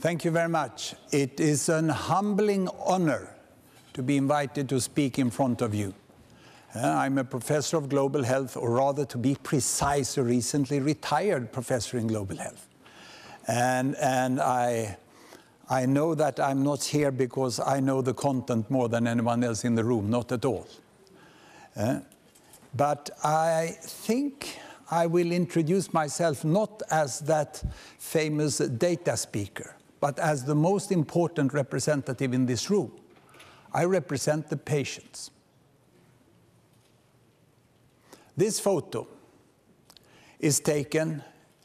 Thank you very much. It is an humbling honor to be invited to speak in front of you. Uh, I'm a professor of global health, or rather, to be precise, a recently retired professor in global health. And, and I, I know that I'm not here because I know the content more than anyone else in the room, not at all. Uh, but I think I will introduce myself not as that famous data speaker, but as the most important representative in this room. I represent the patients. This photo is taken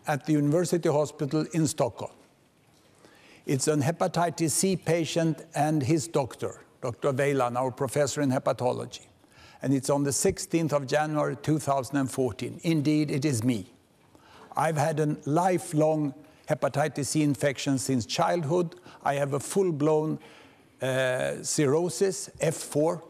at the University Hospital in Stockholm. It's an hepatitis C patient and his doctor, Dr. Weiland, our professor in hepatology. And it's on the 16th of January 2014. Indeed, it is me. I've had a lifelong hepatitis C infection since childhood. I have a full blown uh, cirrhosis, F4,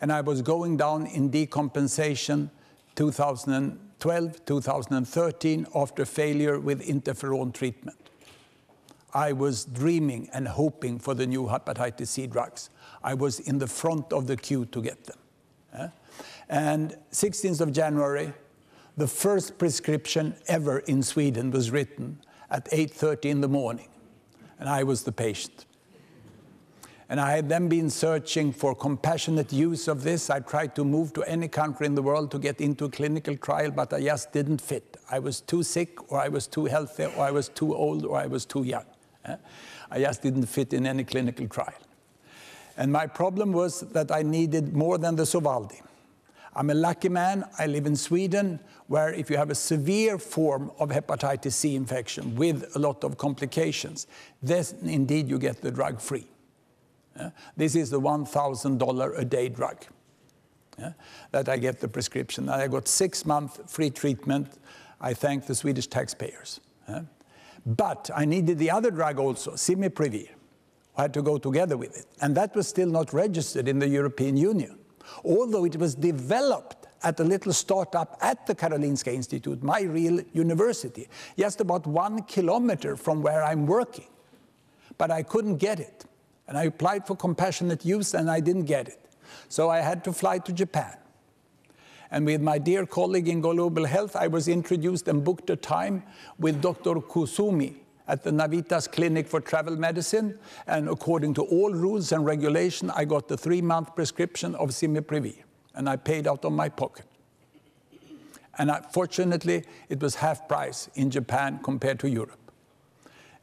and I was going down in decompensation 2012, 2013 after failure with interferon treatment. I was dreaming and hoping for the new hepatitis C drugs. I was in the front of the queue to get them. Uh, and 16th of January, the first prescription ever in Sweden was written at 8.30 in the morning, and I was the patient. And I had then been searching for compassionate use of this. I tried to move to any country in the world to get into a clinical trial, but I just didn't fit. I was too sick, or I was too healthy, or I was too old, or I was too young. Eh? I just didn't fit in any clinical trial. And my problem was that I needed more than the Sovaldi. I'm a lucky man. I live in Sweden, where if you have a severe form of hepatitis C infection with a lot of complications, then indeed you get the drug free. Yeah? This is the $1,000 a day drug yeah? that I get the prescription. And I got six month free treatment. I thank the Swedish taxpayers. Yeah? But I needed the other drug also, Simeprevir. I had to go together with it. And that was still not registered in the European Union, although it was developed at a little startup at the Karolinska Institute, my real university, just about one kilometer from where I'm working. But I couldn't get it. And I applied for compassionate use and I didn't get it. So I had to fly to Japan. And with my dear colleague in Global Health, I was introduced and booked a time with Dr. Kusumi at the Navitas Clinic for Travel Medicine. And according to all rules and regulation, I got the three month prescription of Simeprevir. And I paid out of my pocket. And I, fortunately, it was half price in Japan compared to Europe.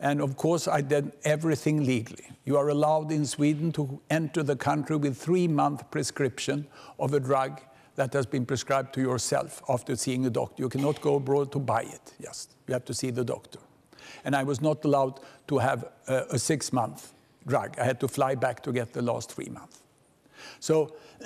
And of course, I did everything legally. You are allowed in Sweden to enter the country with three month prescription of a drug that has been prescribed to yourself after seeing a doctor. You cannot go abroad to buy it, yes. You have to see the doctor. And I was not allowed to have a, a six month drug. I had to fly back to get the last three months. So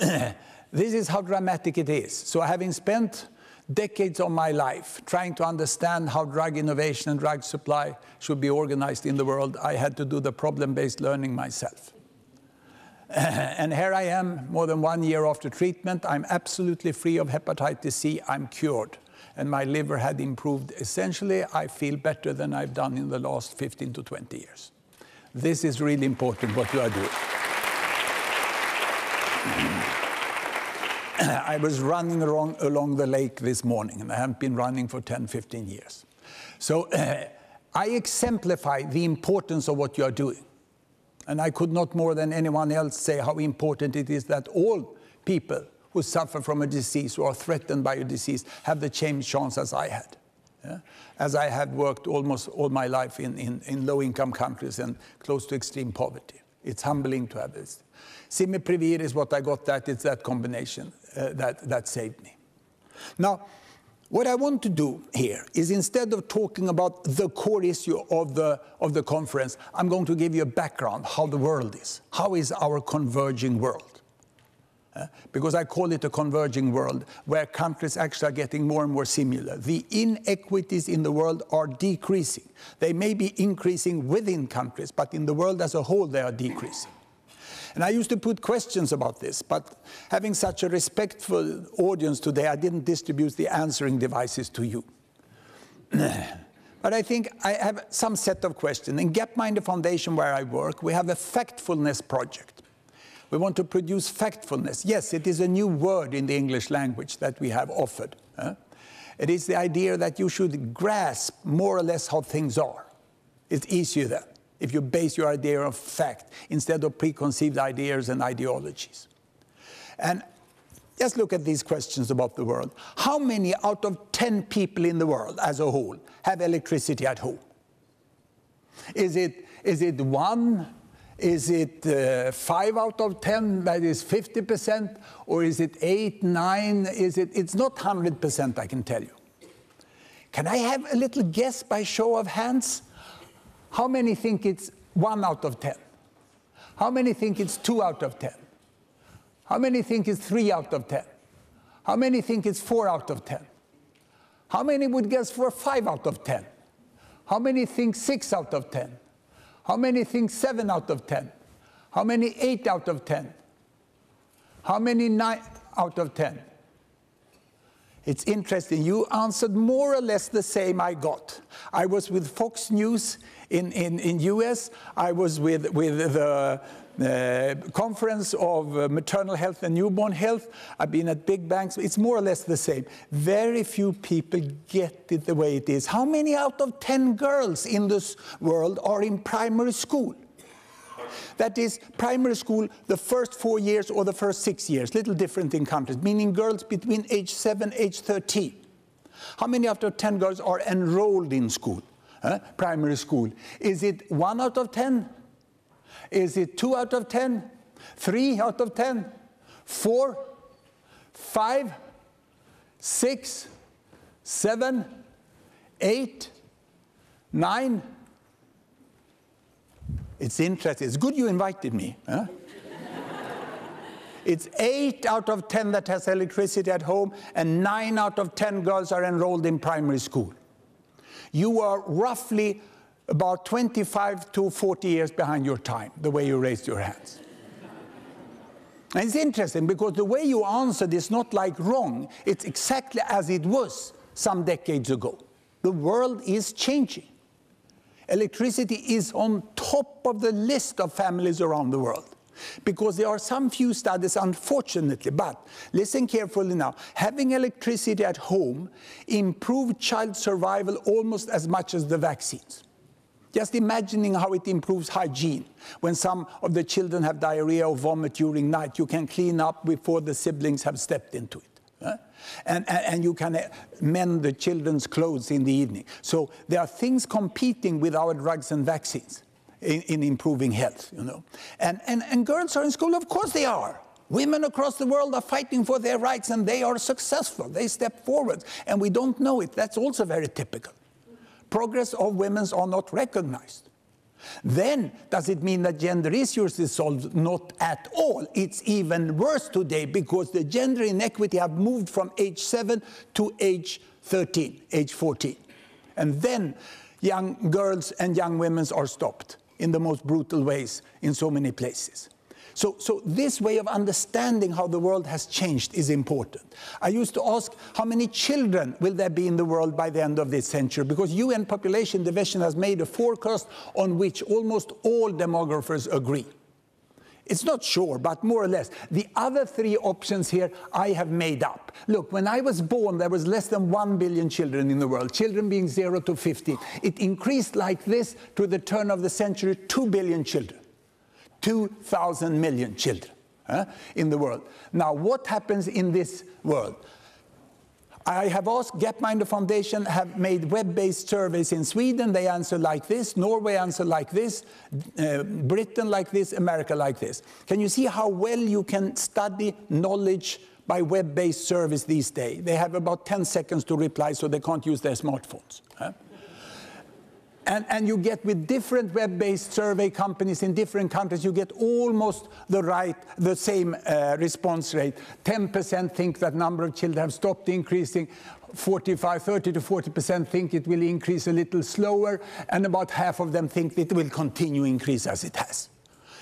this is how dramatic it is. So having spent decades of my life trying to understand how drug innovation and drug supply should be organized in the world, I had to do the problem-based learning myself. and here I am, more than one year after treatment. I'm absolutely free of hepatitis C. I'm cured. And my liver had improved. Essentially, I feel better than I've done in the last 15 to 20 years. This is really important, what you are doing. I was running along, along, the lake this morning, and I haven't been running for 10, 15 years. So uh, I exemplify the importance of what you are doing. And I could not more than anyone else say how important it is that all people who suffer from a disease or are threatened by a disease have the same chance as I had. Yeah? As I have worked almost all my life in, in, in low income countries and close to extreme poverty. It's humbling to have this. Simeprevir is what I got that, it's that combination uh, that, that saved me. Now, what I want to do here is instead of talking about the core issue of the, of the conference, I'm going to give you a background, how the world is. How is our converging world? Uh, because I call it a converging world where countries actually are getting more and more similar. The inequities in the world are decreasing. They may be increasing within countries, but in the world as a whole, they are decreasing. And I used to put questions about this, but having such a respectful audience today, I didn't distribute the answering devices to you. But I think I have some set of questions. In Gapminder Foundation, where I work, we have a factfulness project. We want to produce factfulness. Yes, it is a new word in the English language that we have offered. Huh? It is the idea that you should grasp more or less how things are. It's easier then if you base your idea on fact instead of preconceived ideas and ideologies. And just look at these questions about the world. How many out of 10 people in the world as a whole have electricity at home? Is it, is it one? Is it uh, five out of 10 that is 50%? Or is it eight, nine? Is it, it's not 100%, I can tell you. Can I have a little guess by show of hands? How many think it's one out of 10? How many think it's two out of 10? How many think it's three out of 10? How many think it's four out of 10? How many would guess for five out of 10? How many think six out of 10? How many think seven out of 10? How many eight out of 10? How many nine out of 10? It's interesting. You answered more or less the same I got. I was with Fox News in, in, in US. I was with, with the uh, conference of uh, maternal health and newborn health. I've been at big banks. It's more or less the same. Very few people get it the way it is. How many out of 10 girls in this world are in primary school? That is primary school, the first four years or the first six years, little different in countries, meaning girls between age 7, age 13. How many out of 10 girls are enrolled in school, primary school? Is it 1 out of 10? Is it 2 out of 10? 3 out of 10? 4? 5? 6? 7? 8? 9? It's interesting. It's good you invited me. It's eight out of 10 that has electricity at home, and nine out of 10 girls are enrolled in primary school. You are roughly about 25 to 40 years behind your time, the way you raised your hands. And it's interesting because the way you answered is not like wrong, it's exactly as it was some decades ago. The world is changing. Electricity is on top of the list of families around the world. Because there are some few studies, unfortunately, but listen carefully now. Having electricity at home improved child survival almost as much as the vaccines. Just imagining how it improves hygiene. When some of the children have diarrhea or vomit during night, you can clean up before the siblings have stepped into it. And, and, and, you can uh, mend the children's clothes in the evening. So there are things competing with our drugs and vaccines in, in improving health, you know. And, and, and girls are in school, of course they are. Women across the world are fighting for their rights and they are successful. They step forward and we don't know it. That's also very typical. Progress of women are not recognized. Then, does it mean that gender issues is solved? Not at all. It's even worse today because the gender inequity have moved from age 7 to age 13, age 14. And then young girls and young women are stopped in the most brutal ways in so many places. So, so this way of understanding how the world has changed is important. I used to ask how many children will there be in the world by the end of this century because UN Population Division has made a forecast on which almost all demographers agree. It's not sure, but more or less. The other three options here I have made up. Look, when I was born, there was less than 1 billion children in the world, children being 0 to 15. It increased like this to the turn of the century, 2 billion children. 2,000 million children in the world. Now, what happens in this world? I have asked Gapminder Foundation have made web-based surveys in Sweden. They answer like this. Norway answer like this. Uh, Britain like this. America like this. Can you see how well you can study knowledge by web-based service these days? They have about 10 seconds to reply, so they can't use their smartphones. And, and you get with different web-based survey companies in different countries, you get almost the right, the same uh, response rate. 10% think that number of children have stopped increasing. 45, 30 to 40% think it will increase a little slower, and about half of them think it will continue increase as it has.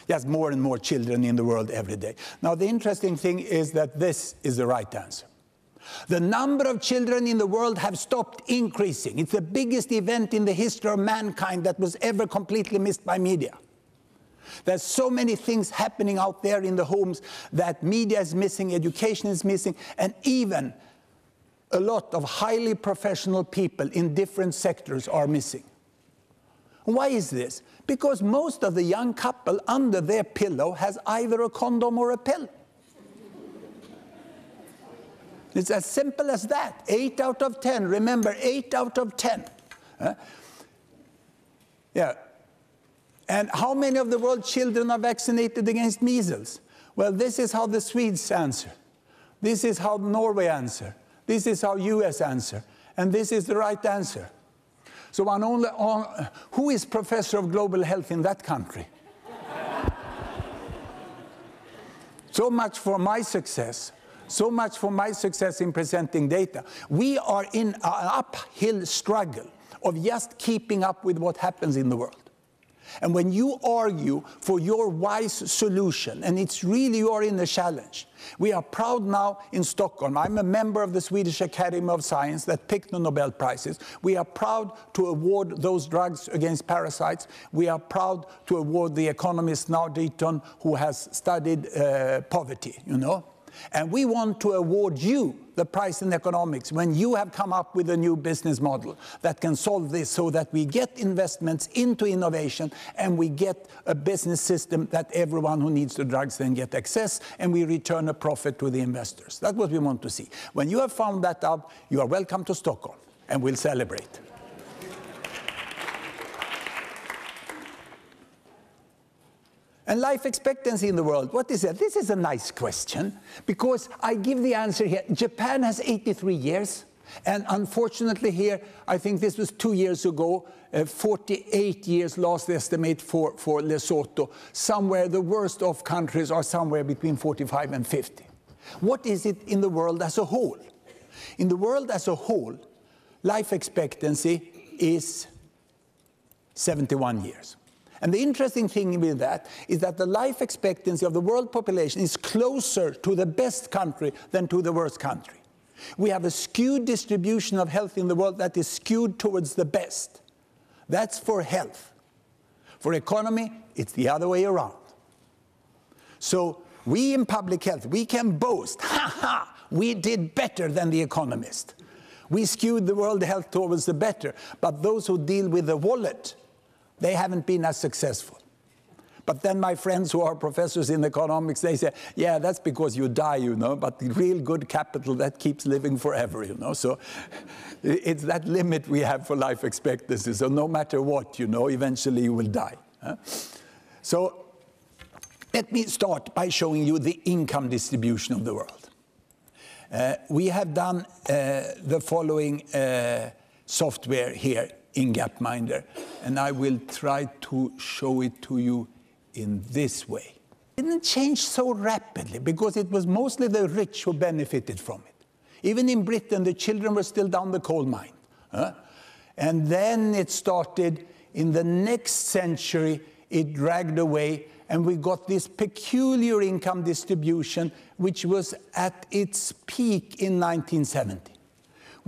Yes, more and more children in the world every day. Now, the interesting thing is that this is the right answer. The number of children in the world have stopped increasing. It's the biggest event in the history of mankind that was ever completely missed by media. There's so many things happening out there in the homes that media is missing, education is missing, and even a lot of highly professional people in different sectors are missing. Why is this? Because most of the young couple under their pillow has either a condom or a pill. It's as simple as that. Eight out of 10. Remember, eight out of 10. Uh, yeah. And how many of the world's children are vaccinated against measles? Well, this is how the Swedes answer. This is how Norway answer. This is how US answer. And this is the right answer. So one only, uh, who is professor of global health in that country? so much for my success. So much for my success in presenting data. We are in an uphill struggle of just keeping up with what happens in the world. And when you argue for your wise solution, and it's really you are in a challenge, we are proud now in Stockholm. I'm a member of the Swedish Academy of Science that picked the Nobel Prizes. We are proud to award those drugs against parasites. We are proud to award the economist now Narditton, who has studied uh, poverty, you know. And we want to award you the prize in economics when you have come up with a new business model that can solve this so that we get investments into innovation and we get a business system that everyone who needs the drugs then get access and we return a profit to the investors. That's what we want to see. When you have found that out, you are welcome to Stockholm and we'll celebrate. And life expectancy in the world, what is that? This is a nice question because I give the answer here. Japan has 83 years. And unfortunately, here, I think this was two years ago, uh, 48 years last estimate for, for Lesotho. Somewhere the worst of countries are somewhere between 45 and 50. What is it in the world as a whole? In the world as a whole, life expectancy is 71 years. And the interesting thing with that is that the life expectancy of the world population is closer to the best country than to the worst country. We have a skewed distribution of health in the world that is skewed towards the best. That's for health. For economy, it's the other way around. So we in public health, we can boast, ha ha, we did better than the economist. We skewed the world health towards the better. But those who deal with the wallet, they haven't been as successful. But then my friends who are professors in economics, they say, yeah, that's because you die, you know, but the real good capital, that keeps living forever, you know. So it's that limit we have for life expectancy. So no matter what, you know, eventually you will die. Huh? So let me start by showing you the income distribution of the world. Uh, we have done uh, the following uh, software here in Gapminder. And I will try to show it to you in this way. It didn't change so rapidly because it was mostly the rich who benefited from it. Even in Britain, the children were still down the coal mine. Huh? And then it started in the next century, it dragged away, and we got this peculiar income distribution, which was at its peak in 1970.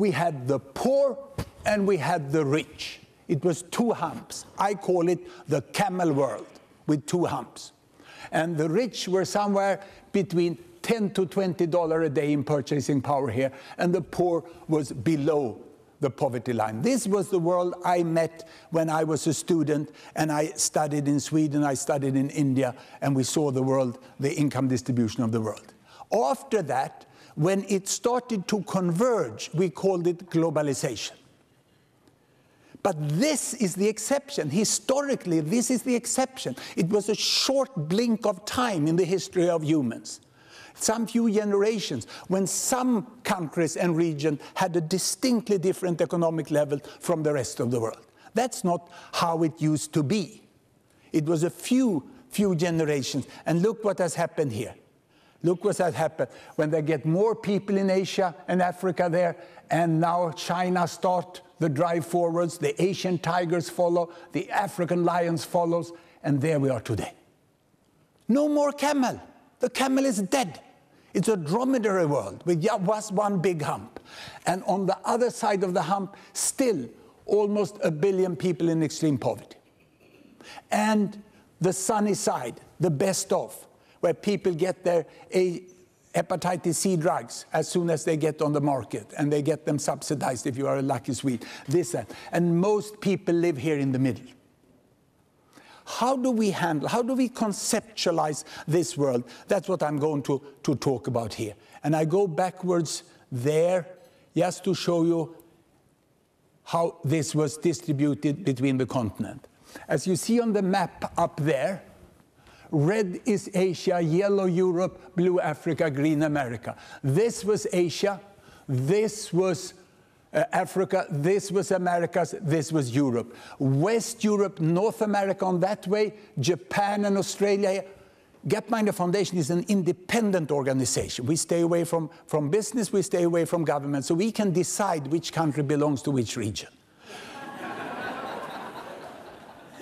We had the poor and we had the rich. It was two humps. I call it the camel world with two humps. And the rich were somewhere between 10 to 20 dollars a day in purchasing power here, and the poor was below the poverty line. This was the world I met when I was a student and I studied in Sweden, I studied in India, and we saw the world, the income distribution of the world. After that, when it started to converge, we called it globalization. But this is the exception. Historically, this is the exception. It was a short blink of time in the history of humans. Some few generations when some countries and regions had a distinctly different economic level from the rest of the world. That's not how it used to be. It was a few, few generations. And look what has happened here. Look what has happened when they get more people in Asia and Africa there, and now China start the drive forwards, the Asian tigers follow, the African lions follows, and there we are today. No more camel. The camel is dead. It's a dromedary world with just one big hump. And on the other side of the hump, still almost a billion people in extreme poverty. And the sunny side, the best of, where people get their hepatitis C drugs as soon as they get on the market, and they get them subsidized if you are a lucky Swede. This and, and most people live here in the middle. How do we handle, how do we conceptualize this world? That's what I'm going to, to talk about here. And I go backwards there just to show you how this was distributed between the continent. As you see on the map up there, red is Asia, yellow Europe, blue Africa, green America. This was Asia, this was uh, Africa, this was Americas, this was Europe. West Europe, North America on that way, Japan and Australia. Gapminder Foundation is an independent organization. We stay away from, from business, we stay away from government, so we can decide which country belongs to which region.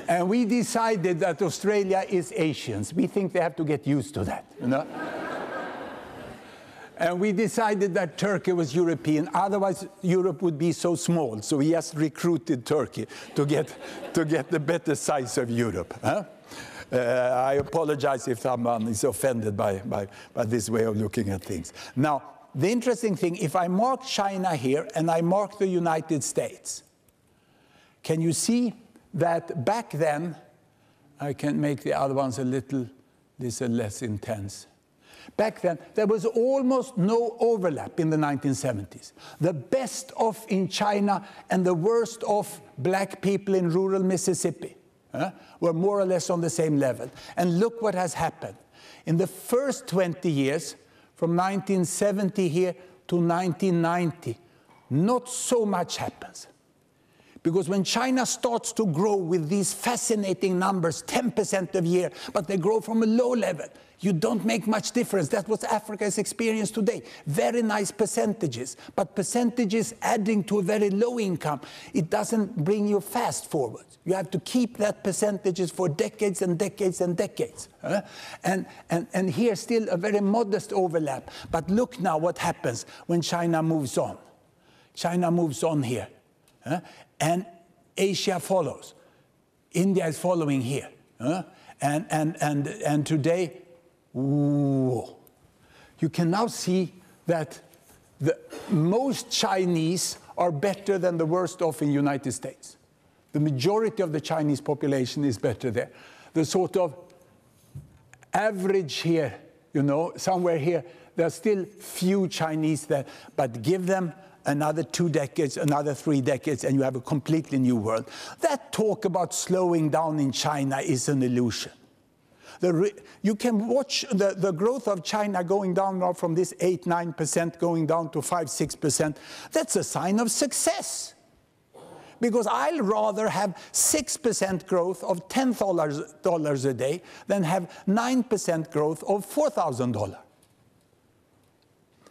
And we decided that Australia is Asians. We think they have to get used to that, you know? And we decided that Turkey was European, otherwise Europe would be so small. So we just recruited Turkey to get, to get the better size of Europe. Huh? Uh, I apologize if someone is offended by, by, by this way of looking at things. Now, the interesting thing, if I mark China here and I mark the United States, can you see that back then, I can make the other ones a little, is less intense. Back then, there was almost no overlap in the 1970s. The best off in China and the worst off black people in rural Mississippi uh, were more or less on the same level. And look what has happened. In the first 20 years, from 1970 here to 1990, not so much happens. Because when China starts to grow with these fascinating numbers, 10% a year, but they grow from a low level, you don't make much difference. That's what Africa has experienced today. Very nice percentages, but percentages adding to a very low income, it doesn't bring you fast forward. You have to keep that percentages for decades and decades and decades. And, and, and here still a very modest overlap. But look now what happens when China moves on. China moves on here. And Asia follows. India is following here. Huh? And, and, and, and today, Ooh. You can now see that the, most Chinese are better than the worst off in United States. The majority of the Chinese population is better there. The sort of average here, you know, somewhere here, there are still few Chinese there, but give them another two decades, another three decades, and you have a completely new world. That talk about slowing down in China is an illusion. The, you can watch the, the growth of China going down now from this 8 9% going down to 5 6%. That's a sign of success. Because I'll rather have 6% growth of $10 a day than have 9% growth of $4,000.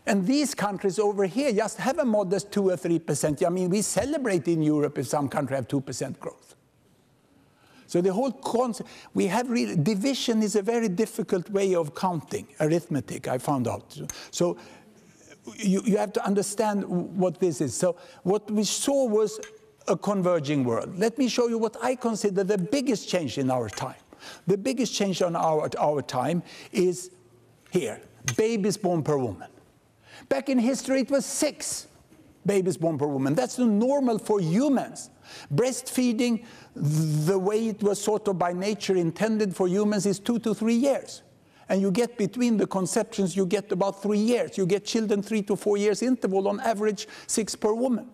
And these countries over here just have a modest 2 or 3%. I mean, we celebrate in Europe if some country have 2% growth. So the whole concept, we have really, division is a very difficult way of counting, arithmetic, I found out. So you, you have to understand what this is. So what we saw was a converging world. Let me show you what I consider the biggest change in our time. The biggest change on our, our time is here, babies born per woman. Back in history, it was six babies born per woman. That's the normal for humans. Breastfeeding, the way it was sort of by nature intended for humans, is two to three years. And you get between the conceptions, you get about three years. You get children three to four years interval, on average six per woman.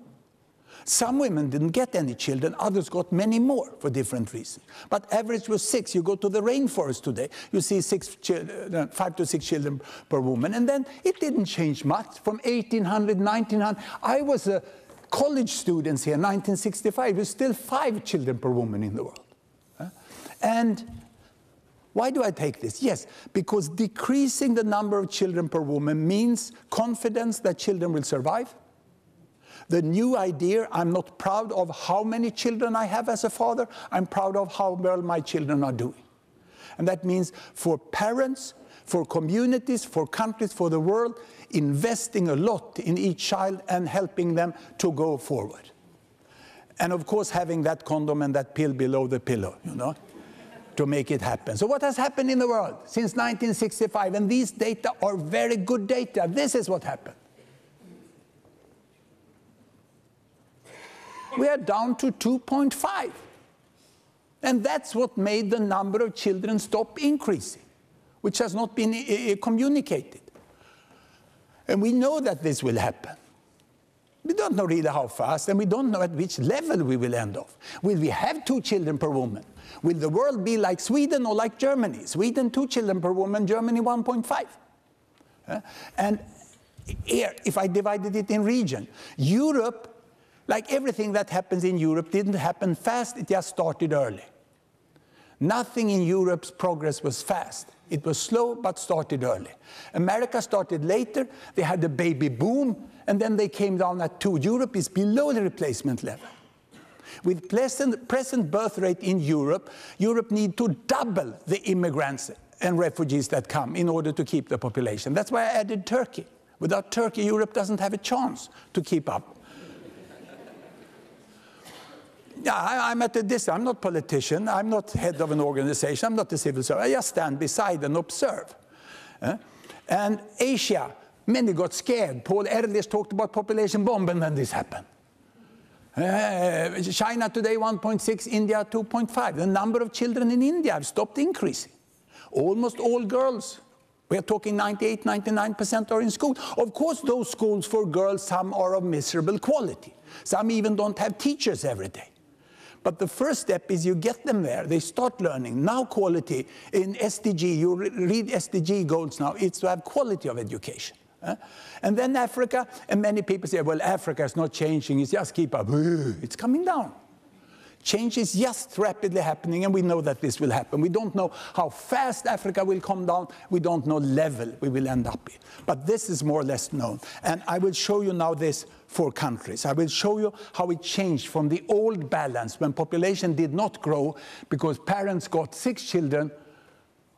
Some women didn't get any children, others got many more for different reasons. But average was six. You go to the rainforest today, you see six uh, five to six children per woman. And then it didn't change much from 1800, 1900. I was a college student here, 1965, there's still five children per woman in the world. And why do I take this? Yes, because decreasing the number of children per woman means confidence that children will survive. The new idea, I'm not proud of how many children I have as a father, I'm proud of how well my children are doing. And that means for parents for communities, for countries, for the world, investing a lot in each child and helping them to go forward. And of course, having that condom and that pill below the pillow, you know, to make it happen. So, what has happened in the world since 1965? And these data are very good data. This is what happened. We are down to 2.5. And that's what made the number of children stop increasing, which has not been uh, communicated. And we know that this will happen. We don't know really how fast, and we don't know at which level we will end off. Will we have two children per woman? Will the world be like Sweden or like Germany? Sweden, two children per woman, Germany, 1.5. Uh, and here, if I divided it in region, Europe, like everything that happens in Europe, didn't happen fast, it just started early. Nothing in Europe's progress was fast. It was slow, but started early. America started later. They had a baby boom, and then they came down at two. Europe is below the replacement level. With present, present birth rate in Europe, Europe need to double the immigrants and refugees that come in order to keep the population. That's why I added Turkey. Without Turkey, Europe doesn't have a chance to keep up. I, am at a distance. I'm not politician. I'm not head of an organization. I'm not a civil servant. I just stand beside and observe. Uh, and Asia, many got scared. Paul Ehrlich talked about population bomb, and then this happened. Uh, China today 1.6, India 2.5. The number of children in India have stopped increasing. Almost all girls. We are talking 98, 99% are in school. Of course, those schools for girls, some are of miserable quality. Some even don't have teachers every day. But the first step is you get them there. They start learning. Now quality in SDG, you read SDG goals now, it's to have quality of education. Uh, and then Africa, and many people say, well, Africa is not changing, it's just keep up. It's coming down. Change is just rapidly happening, and we know that this will happen. We don't know how fast Africa will come down. We don't know level we will end up in. But this is more or less known. And I will show you now this for countries. I will show you how it changed from the old balance when population did not grow because parents got six children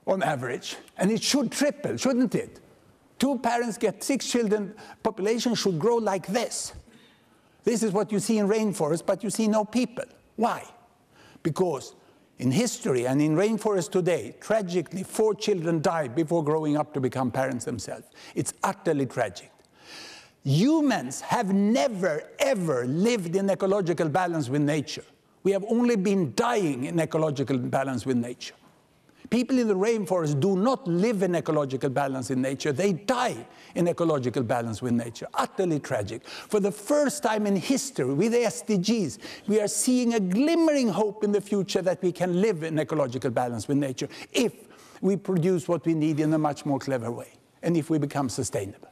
on average. And it should triple, shouldn't it? Two parents get six children, population should grow like this. This is what you see in rainforest, but you see no people. Why? Because in history and in rainforest today, tragically, four children die before growing up to become parents themselves. It's utterly tragic. Humans have never, ever lived in ecological balance with nature. We have only been dying in ecological balance with nature. People in the rainforest do not live in ecological balance in nature, they die in ecological balance with nature. Utterly tragic. For the first time in history, with the SDGs, we are seeing a glimmering hope in the future that we can live in ecological balance with nature if we produce what we need in a much more clever way and if we become sustainable.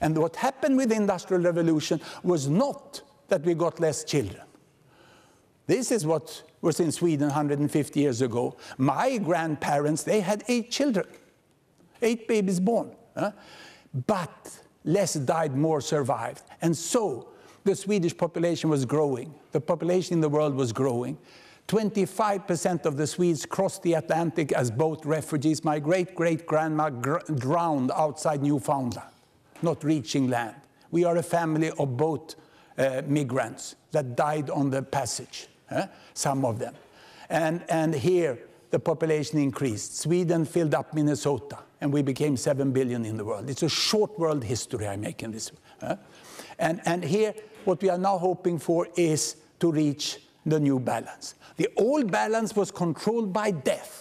And what happened with the Industrial Revolution was not that we got less children. This is what was in Sweden 150 years ago. My grandparents, they had eight children, eight babies born. But less died, more survived. And so the Swedish population was growing. The population in the world was growing. 25% of the Swedes crossed the Atlantic as boat refugees. My great great grandma gr drowned outside Newfoundland not reaching land. We are a family of boat uh, migrants that died on the passage, eh? some of them. And, and here, the population increased. Sweden filled up Minnesota, and we became 7 billion in the world. It's a short world history I make in this. Eh? And, and here, what we are now hoping for is to reach the new balance. The old balance was controlled by death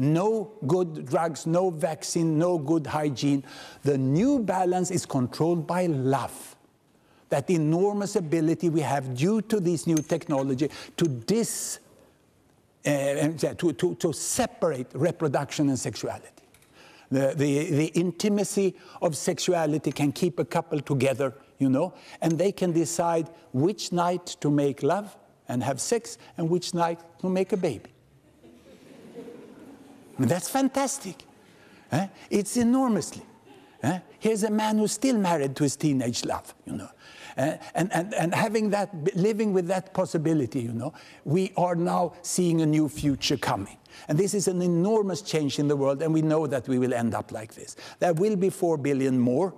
no good drugs, no vaccine, no good hygiene. The new balance is controlled by love. That enormous ability we have due to this new technology to dis, uh, to, to, to separate reproduction and sexuality. The, the, the intimacy of sexuality can keep a couple together, you know, and they can decide which night to make love and have sex and which night to make a baby. That's fantastic. Eh? It's enormously. Eh? Here's a man who's still married to his teenage love, you know. Uh, and, and, and having that, living with that possibility, you know, we are now seeing a new future coming. And this is an enormous change in the world, and we know that we will end up like this. There will be 4 billion more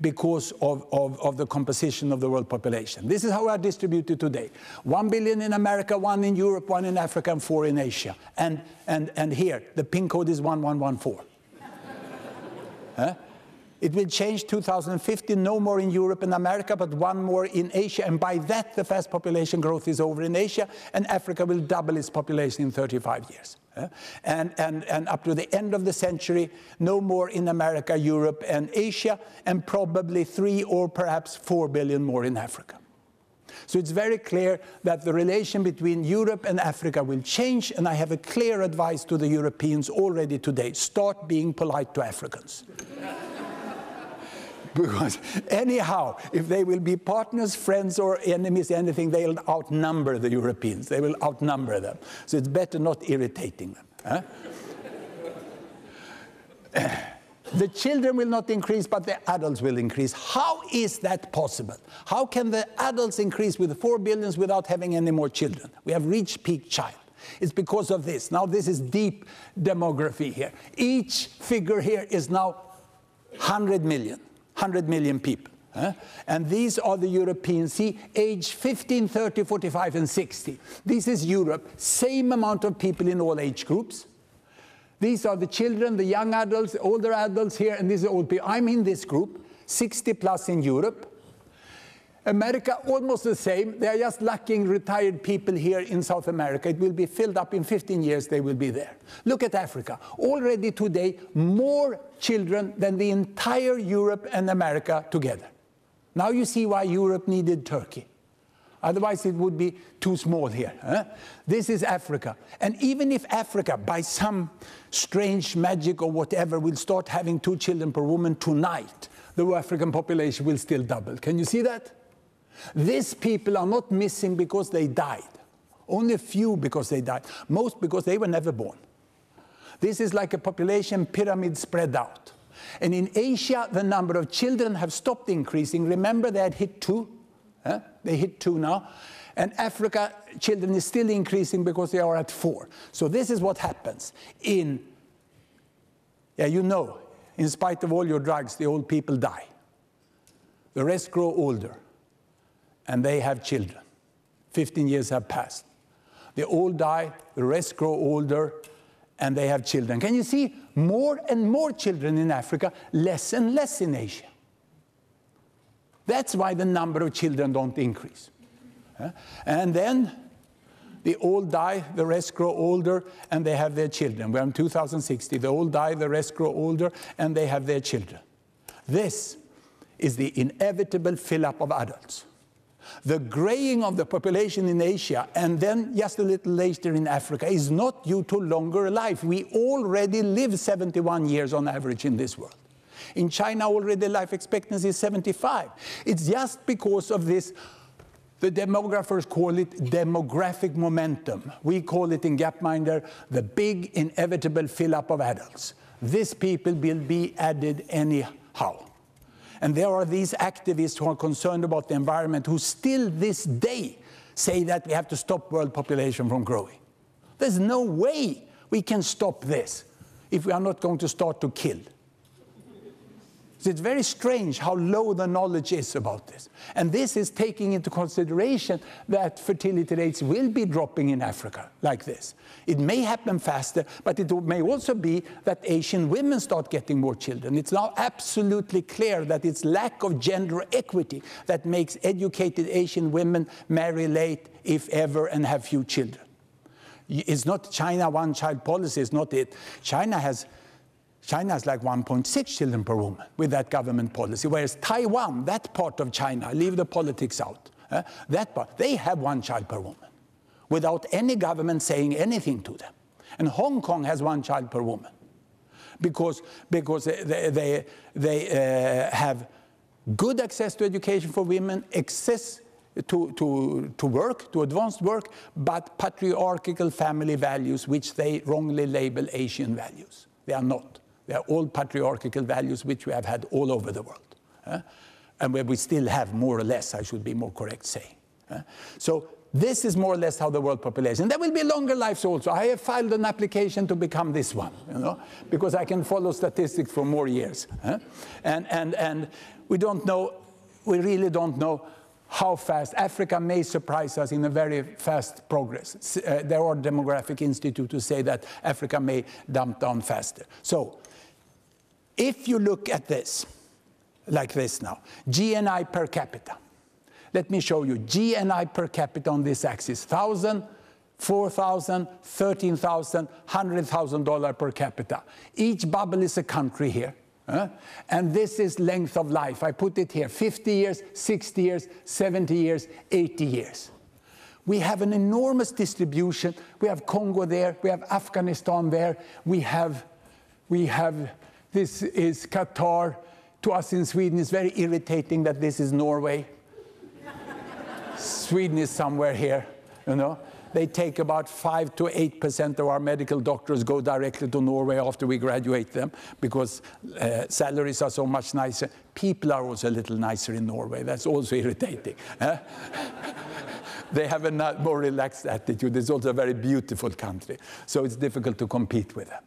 because of, of, of, the composition of the world population. This is how we are distributed today. One billion in America, one in Europe, one in Africa, and four in Asia. And, and, and here, the pin code is 1114. huh? It will change 2050, no more in Europe and America, but one more in Asia. And by that, the fast population growth is over in Asia, and Africa will double its population in 35 years. Eh? And, and, and up to the end of the century, no more in America, Europe, and Asia, and probably three or perhaps four billion more in Africa. So it's very clear that the relation between Europe and Africa will change, and I have a clear advice to the Europeans already today start being polite to Africans. Because anyhow, if they will be partners, friends, or enemies, anything, they'll outnumber the Europeans. They will outnumber them. So it's better not irritating them. Huh? the children will not increase, but the adults will increase. How is that possible? How can the adults increase with 4 billions without having any more children? We have reached peak child. It's because of this. Now, this is deep demography here. Each figure here is now 100 million. 100 million people. And these are the Europeans, see, age 15, 30, 45, and 60. This is Europe, same amount of people in all age groups. These are the children, the young adults, older adults here, and these are old people. I'm in this group, 60 plus in Europe. America, almost the same. They are just lacking retired people here in South America. It will be filled up in 15 years, they will be there. Look at Africa. Already today, more children than the entire Europe and America together. Now you see why Europe needed Turkey. Otherwise, it would be too small here. Huh? This is Africa. And even if Africa, by some strange magic or whatever, will start having two children per woman tonight, the African population will still double. Can you see that? These people are not missing because they died. Only a few because they died. Most because they were never born. This is like a population pyramid spread out. And in Asia, the number of children have stopped increasing. Remember, they had hit two. They hit two now. And Africa, children is still increasing because they are at four. So this is what happens in, yeah, you know, in spite of all your drugs, the old people die. The rest grow older and they have children. 15 years have passed. They all die, the rest grow older, and they have children. Can you see more and more children in Africa, less and less in Asia? That's why the number of children don't increase. And then the old die, the rest grow older, and they have their children. We're in 2060. The old die, the rest grow older, and they have their children. This is the inevitable fill up of adults. The graying of the population in Asia and then just a little later in Africa is not due to longer life. We already live 71 years on average in this world. In China, already life expectancy is 75. It's just because of this, the demographers call it demographic momentum. We call it in Gapminder the big inevitable fill up of adults. These people will be added anyhow. And there are these activists who are concerned about the environment who still this day say that we have to stop world population from growing. There's no way we can stop this if we are not going to start to kill. So it's very strange how low the knowledge is about this. And this is taking into consideration that fertility rates will be dropping in Africa like this. It may happen faster, but it may also be that Asian women start getting more children. It's now absolutely clear that it's lack of gender equity that makes educated Asian women marry late, if ever, and have few children. It's not China one child policy, it's not it. China has China has like 1.6 children per woman with that government policy, whereas Taiwan, that part of China, leave the politics out, uh, that part, they have one child per woman without any government saying anything to them. And Hong Kong has one child per woman because, because they, they, they uh, have good access to education for women, access to, to, to work, to advanced work, but patriarchal family values, which they wrongly label Asian values. They are not. They are all patriarchal values which we have had all over the world. And where we still have more or less, I should be more correct saying. So this is more or less how the world population. There will be longer lives also. I have filed an application to become this one, you know, because I can follow statistics for more years. And, and, and we don't know, we really don't know how fast Africa may surprise us in a very fast progress. Uh, there are demographic institutes who say that Africa may dump down faster. So if you look at this, like this now, GNI per capita. Let me show you GNI per capita on this axis, 1,000, 4,000, 13,000, $100,000 per capita. Each bubble is a country here. Uh, and this is length of life. I put it here 50 years, 60 years, 70 years, 80 years. We have an enormous distribution. We have Congo there, we have Afghanistan there, we have, we have this is Qatar. To us in Sweden, it's very irritating that this is Norway. Sweden is somewhere here, you know. They take about 5 to 8% of our medical doctors go directly to Norway after we graduate them because uh, salaries are so much nicer. People are also a little nicer in Norway. That's also irritating. they have a more relaxed attitude. It's also a very beautiful country, so it's difficult to compete with them.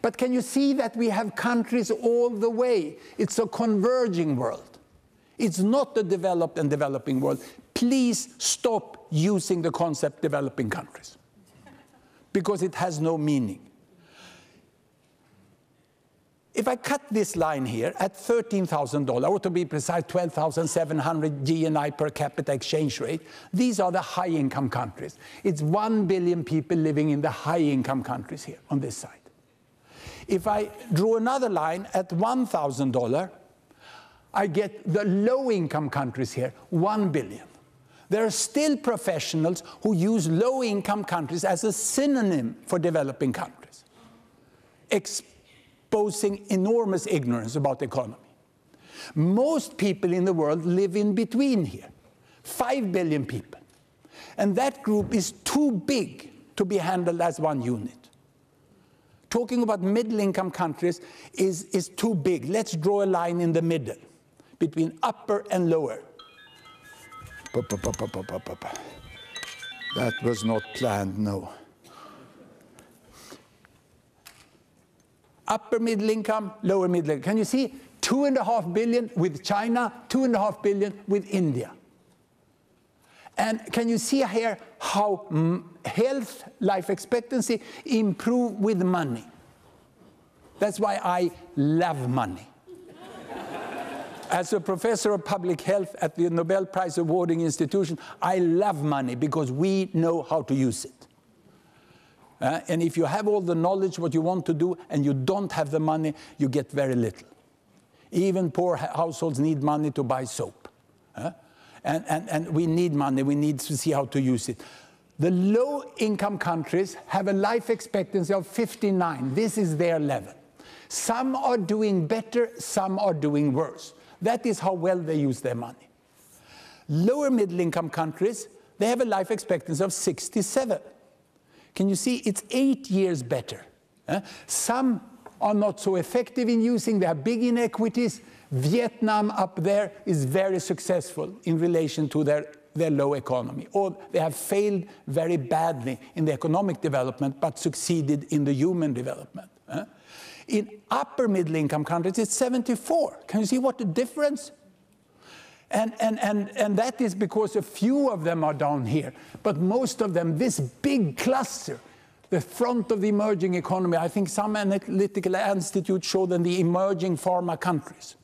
But can you see that we have countries all the way? It's a converging world. It's not a developed and developing world. Please stop using the concept developing countries because it has no meaning. If I cut this line here at $13,000, or to be precise, 12,700 GNI per capita exchange rate, these are the high income countries. It's 1 billion people living in the high income countries here on this side. If I draw another line at $1,000, I get the low income countries here, 1 billion. There are still professionals who use low income countries as a synonym for developing countries, exposing enormous ignorance about the economy. Most people in the world live in between here, 5 billion people. And that group is too big to be handled as one unit talking about middle income countries is, is too big. Let's draw a line in the middle between upper and lower. That was not planned, no. Upper middle income, lower middle income. Can you see? Two and a half billion with China, two and a half billion with India. And can you see here how health, life expectancy improve with money? That's why I love money. As a professor of public health at the Nobel Prize awarding institution, I love money because we know how to use it. Uh, and if you have all the knowledge what you want to do and you don't have the money, you get very little. Even poor households need money to buy soap. Uh, and, and, and we need money, we need to see how to use it. The low income countries have a life expectancy of 59. This is their level. Some are doing better, some are doing worse. That is how well they use their money. Lower middle income countries, they have a life expectancy of 67. Can you see? It's eight years better. Uh, some are not so effective in using, they have big inequities. Vietnam up there is very successful in relation to their, their low economy. Or they have failed very badly in the economic development but succeeded in the human development. In upper middle income countries, it's 74. Can you see what the difference? And, and, and, and that is because a few of them are down here, but most of them, this big cluster, the front of the emerging economy, I think some analytical institutes show them the emerging pharma countries.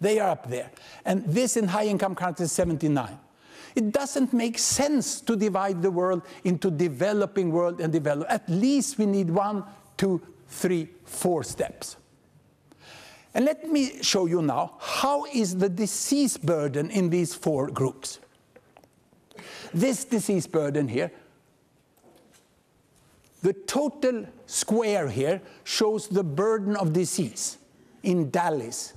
They are up there. And this in high income countries, 79. It doesn't make sense to divide the world into developing world and develop. At least we need one, two, three, four steps. And let me show you now how is the disease burden in these four groups. This disease burden here, the total square here shows the burden of disease in DALYs,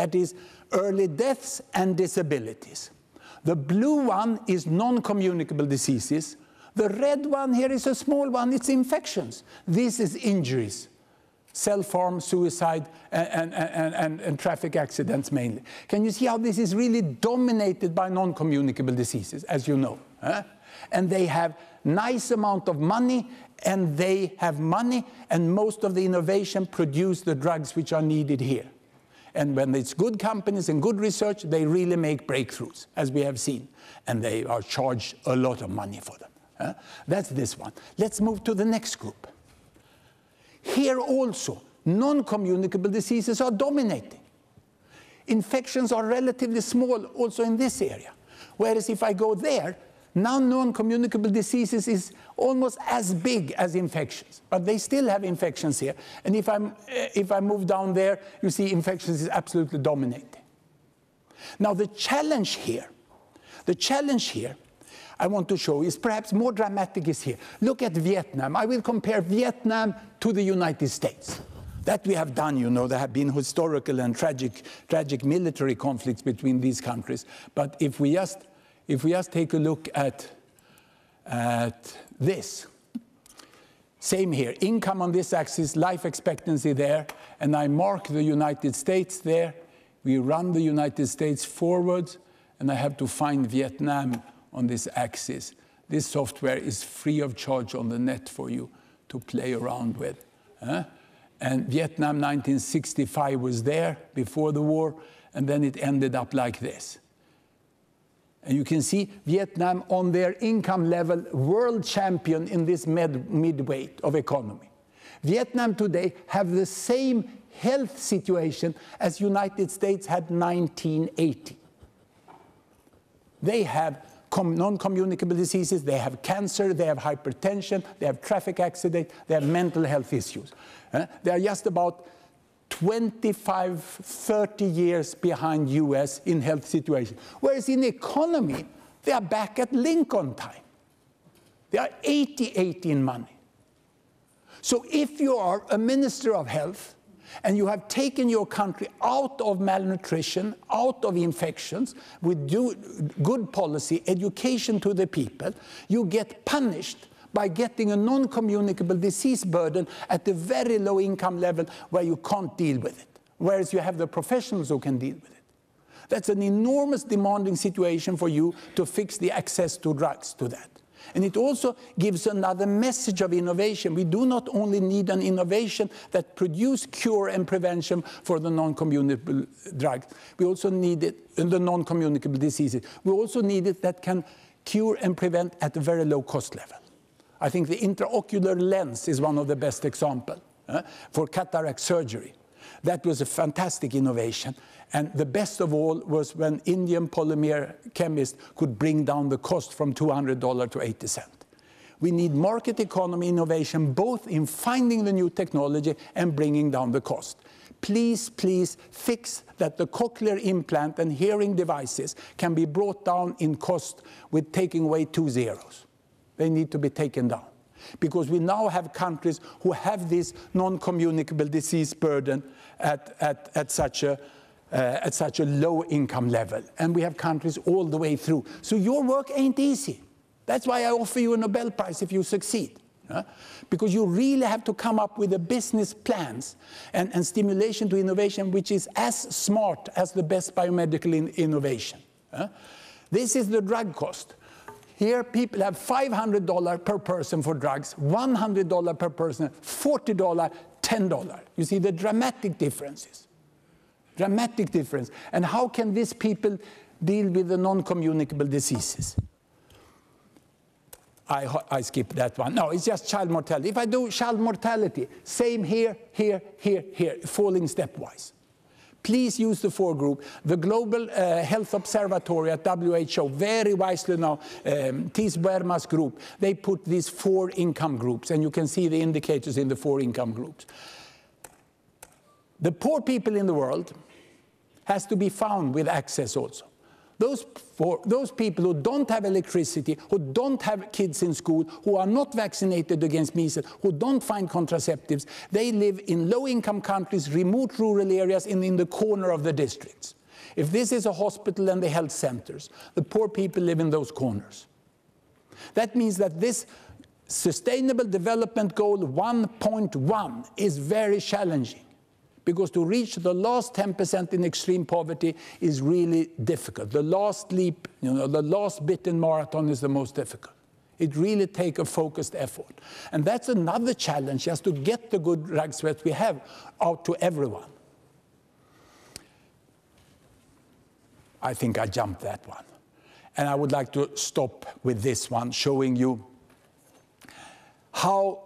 that is early deaths and disabilities. The blue one is non-communicable diseases. The red one here is a small one, it's infections. This is injuries self-harm, suicide, and, and, and, and, traffic accidents mainly. Can you see how this is really dominated by non-communicable diseases, as you know? Huh? And they have nice amount of money, and they have money, and most of the innovation produce the drugs which are needed here. And when it's good companies and good research, they really make breakthroughs, as we have seen. And they are charged a lot of money for them. Huh? That's this one. Let's move to the next group. Here also, non-communicable diseases are dominating. Infections are relatively small also in this area. Whereas if I go there, now non-communicable diseases is almost as big as infections, but they still have infections here. And if, I'm, if I move down there, you see infections is absolutely dominating. Now the challenge here, the challenge here I want to show is perhaps more dramatic is here. Look at Vietnam. I will compare Vietnam to the United States. That we have done, you know, there have been historical and tragic, tragic military conflicts between these countries. But if we just, if we just take a look at, at this, same here, income on this axis, life expectancy there, and I mark the United States there. We run the United States forward, and I have to find Vietnam on this axis. This software is free of charge on the net for you to play around with. Huh? And Vietnam 1965 was there before the war, and then it ended up like this. And you can see Vietnam on their income level, world champion in this mid midweight of economy. Vietnam today have the same health situation as United States had 1980. They have non-communicable diseases, they have cancer, they have hypertension, they have traffic accidents, they have mental health issues. Uh, they are just about 25, 30 years behind US in health situation. Whereas in economy, they are back at Lincoln time. They are 80-80 in money. So if you are a minister of health, and you have taken your country out of malnutrition, out of infections, with good policy, education to the people, you get punished by getting a non-communicable disease burden at a very low income level where you can't deal with it, whereas you have the professionals who can deal with it. That's an enormous demanding situation for you to fix the access to drugs to that. And it also gives another message of innovation. We do not only need an innovation that produce cure and prevention for the non-communicable drugs, we also need it in the non-communicable diseases. We also need it that can cure and prevent at a very low cost level. I think the intraocular lens is one of the best examples uh, for cataract surgery. That was a fantastic innovation. And the best of all was when Indian polymer chemists could bring down the cost from $200 to 80 cents. We need market economy innovation both in finding the new technology and bringing down the cost. Please, please fix that the cochlear implant and hearing devices can be brought down in cost with taking away two zeros. They need to be taken down because we now have countries who have this non-communicable disease burden at, at, at such a uh, at such a low income level. And we have countries all the way through. So your work ain't easy. That's why I offer you a Nobel Prize if you succeed. Because you really have to come up with the business plans and, and, stimulation to innovation, which is as smart as the best biomedical in innovation. This is the drug cost. Here, people have $500 per person for drugs, $100 per person, $40, $10. You see the dramatic differences. Dramatic difference. And how can these people deal with the non-communicable diseases? I, I skip that one. No, it's just child mortality. If I do child mortality, same here, here, here, here, falling stepwise. Please use the four group. The Global uh, Health Observatory at WHO, very wisely now, um, Ties Boerma's group, they put these four income groups, and you can see the indicators in the four income groups. The poor people in the world has to be found with access also. Those, for, those people who don't have electricity, who don't have kids in school, who are not vaccinated against measles, who don't find contraceptives, they live in low-income countries, remote rural areas, and in the corner of the districts. If this is a hospital and the health centers, the poor people live in those corners. That means that this Sustainable Development Goal 1.1 is very challenging because to reach the last 10% in extreme poverty is really difficult. The last leap, you know, the last bit in marathon is the most difficult. It really takes a focused effort. And that's another challenge, just to get the good that we have out to everyone. I think I jumped that one. And I would like to stop with this one, showing you how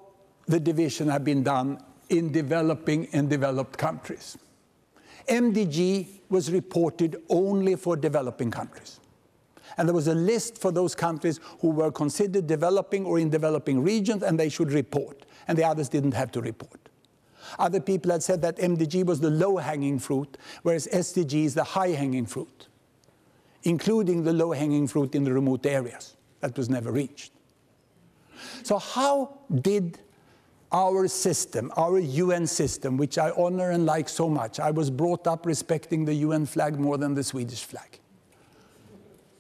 the division have been done in developing and developed countries. MDG was reported only for developing countries. And there was a list for those countries who were considered developing or in developing regions, and they should report. And the others didn't have to report. Other people had said that MDG was the low hanging fruit, whereas SDG is the high hanging fruit, including the low hanging fruit in the remote areas that was never reached. So, how did our system, our UN system, which I honor and like so much, I was brought up respecting the UN flag more than the Swedish flag.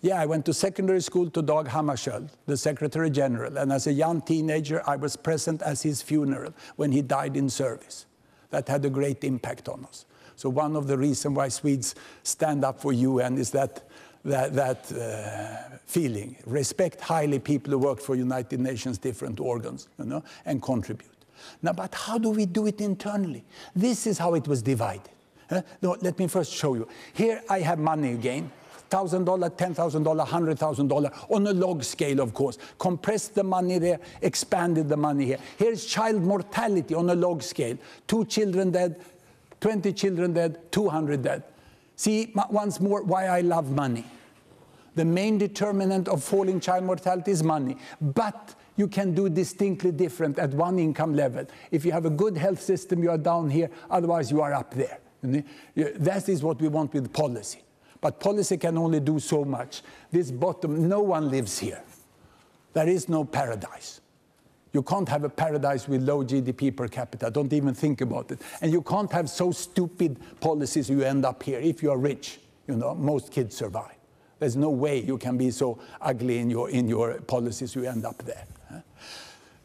Yeah, I went to secondary school to Dag Hammarskjöld, the Secretary General, and as a young teenager, I was present at his funeral when he died in service. That had a great impact on us. So one of the reasons why Swedes stand up for UN is that that, that uh, feeling. Respect highly people who work for United Nations different organs, you know, and contribute. Now, but how do we do it internally? This is how it was divided. Uh, no, let me first show you. Here I have money again. $1,000, $10,000, $100,000 on a log scale, of course. Compressed the money there, expanded the money here. Here's child mortality on a log scale. Two children dead, 20 children dead, 200 dead. See, once more, why I love money. The main determinant of falling child mortality is money. But you can do distinctly different at one income level. If you have a good health system, you are down here, otherwise, you are up there. That is what we want with policy. But policy can only do so much. This bottom, no one lives here. There is no paradise. You can't have a paradise with low GDP per capita. Don't even think about it. And you can't have so stupid policies you end up here. If you are rich, you know, most kids survive. There's no way you can be so ugly in your, in your policies you end up there.